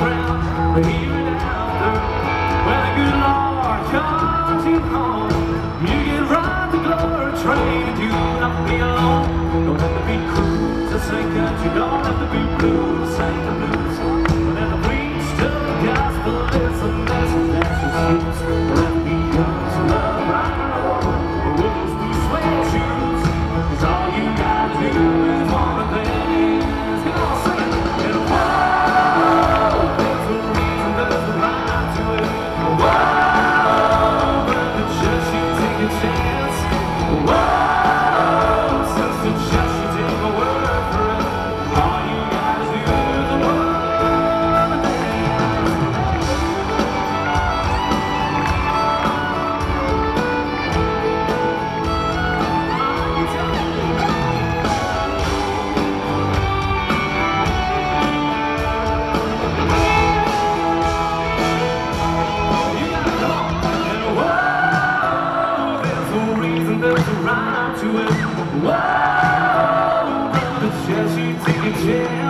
ground, but even after, the good Lord calls you home. You can ride the glory train do not alone. Don't have to be cruel that you don't have to be blue Jesse, take a chance.